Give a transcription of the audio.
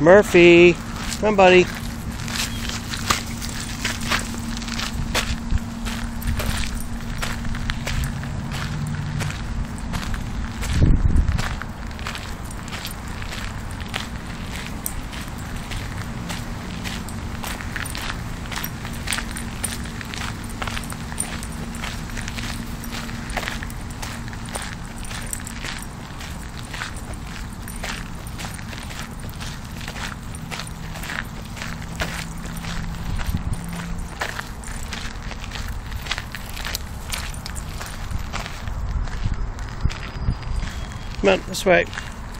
Murphy. Come buddy. Come on, this way.